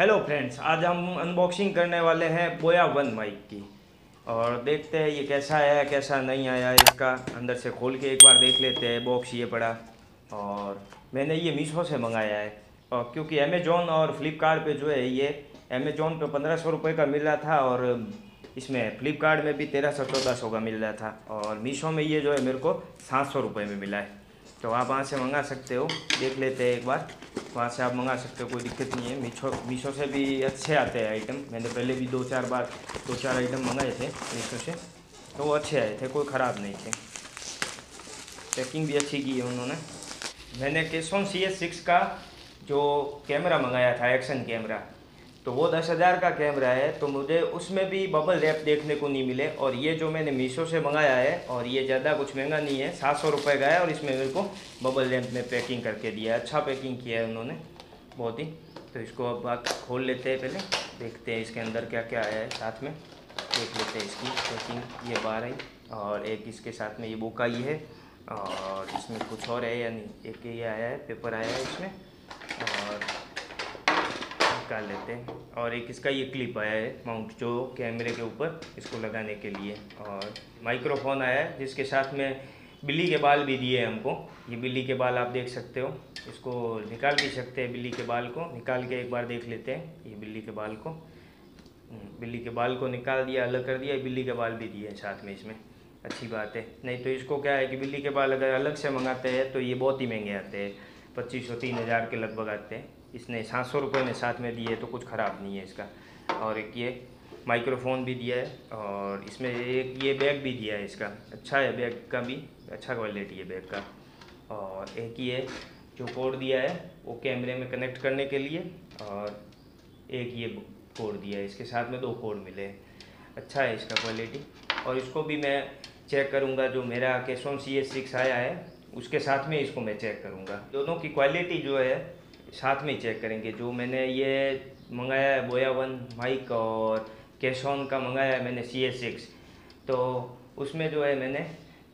Hello friends आज हम unboxing करने वाले हैं बोया वन माइक की। और देखते हैं ये कैसा आया, कैसा नहीं आया, इसका अंदर से खोल के एक बार देख लेते हैं बॉक्स ये पड़ा। और मैंने ये मीशो से मंगाया है। और क्योंकि अमेजोन और फ्लिपकार्ट पे जो है ये अमेजोन पे पंद्रह सौ रुपये का मिल रहा था और इसमें फ्लिपकार्ट में भी तेरह सौ, चौदह सौ का मिल रहा था। और मीशो में ये जो है मेरे को सात सौ रुपये में मिला है। तो आप वहाँ से मंगा सकते हो। देख लेते हैं एक बार। वहाँ से आप मंगा सकते हो, कोई दिक्कत नहीं है। मीशो मीशो से भी अच्छे आते हैं आइटम मैंने पहले भी दो चार बार, दो चार आइटम मंगाए थे मीशो से तो वो अच्छे आए थे, कोई ख़राब नहीं थे। पैकिंग भी अच्छी की है उन्होंने। मैंने केसोन सी एस सिक्स का जो कैमरा मंगाया था एक्शन कैमरा तो वो दस हज़ार का कैमरा है तो मुझे उसमें भी बबल रैप देखने को नहीं मिले और ये जो मैंने मीशो से मंगाया है और ये ज़्यादा कुछ महँगा नहीं है, सात सौ रुपये का है और इसमें मेरे को बबल रैप में पैकिंग करके दिया है। अच्छा पैकिंग किया है उन्होंने, बहुत ही। तो इसको अब बात खोल लेते हैं पहले, देखते हैं इसके अंदर क्या क्या आया है साथ में। देख लेते हैं इसकी पैकिंग ये बाहर आई और एक इसके साथ में ये बुक आई है और इसमें कुछ और है या नहीं, एक ये आया है पेपर आया है इसमें। निकाल लेते हैं। और एक इसका ये क्लिप आया है माउंट जो कैमरे के ऊपर इसको लगाने के लिए। और माइक्रोफोन आया है जिसके साथ में बिल्ली के बाल भी दिए हैं हमको। ये बिल्ली के बाल आप देख सकते हो। इसको निकाल भी सकते हैं बिल्ली के बाल को। निकाल के एक बार देख लेते हैं ये बिल्ली के बाल को। हम्म, बिल्ली के बाल को निकाल दिया अलग कर दिया बिल्ली के बाल भी दिए हैं साथ में इसमें। अच्छी बात है। नहीं तो इसको क्या है कि बिल्ली के बाल अगर अलग से मंगाते हैं तो ये बहुत ही महँगे आते हैं। पच्चीस सौ तीन हज़ार के लगभग आते हैं। इसने सात सौ रुपये में साथ में दिए तो कुछ ख़राब नहीं है इसका। और एक ये माइक्रोफोन भी दिया है, और इसमें एक ये बैग भी दिया है इसका। अच्छा है बैग का भी अच्छा क्वालिटी है बैग का। और एक ये जो कोड दिया है, वो कैमरे में कनेक्ट करने के लिए, और एक ये कोड दिया है, इसके साथ में दो कोड मिले अच्छा है इसका क्वालिटी। और इसको भी मैं चेक करूँगा, जो मेरा कैसोन सी एस सिक्स आया है, उसके साथ में इसको मैं चेक करूँगा। दोनों की क्वालिटी जो है साथ में चेक करेंगे। जो मैंने ये मंगाया है बोया वन, माइक और कैशॉन का मंगाया है मैंने सी एस सिक्स तो उसमें जो है मैंने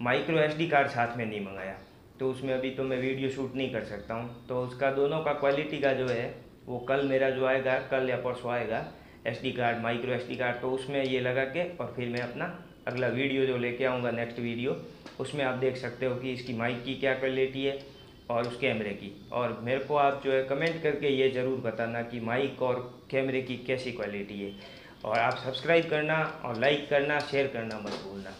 माइक्रो एस डी कार्ड साथ में नहीं मंगाया। तो उसमें अभी तो मैं वीडियो शूट नहीं कर सकता हूँ। तो उसका दोनों का क्वालिटी का जो है, वो कल मेरा जो आएगा, कल या परसों आएगा S D card, micro S D card. तो उसमें ये लगा के और फिर मैं अपना अगला वीडियो जो लेके आऊँगा नेक्स्ट वीडियो, उसमें आप देख सकते हो कि इसकी माइक की क्या क्वालिटी है। और उस कैमरे की। और मेरे को आप जो है कमेंट करके ये ज़रूर बताना कि माइक और कैमरे की कैसी क्वालिटी है। और आप सब्सक्राइब करना और लाइक करना, शेयर करना मत भूलना।